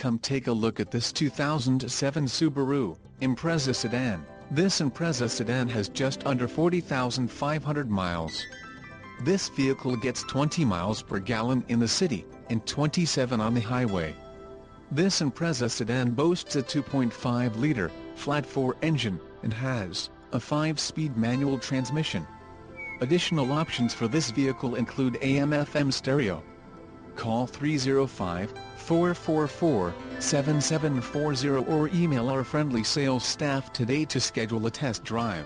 Come take a look at this 2007 Subaru Impreza sedan. This Impreza sedan has just under 40,500 miles. This vehicle gets 20 miles per gallon in the city, and 27 on the highway. This Impreza sedan boasts a 2.5-liter, flat-4 engine, and has a 5-speed manual transmission. Additional options for this vehicle include AM-FM stereo. Call 305-444-7740 or email our friendly sales staff today to schedule a test drive.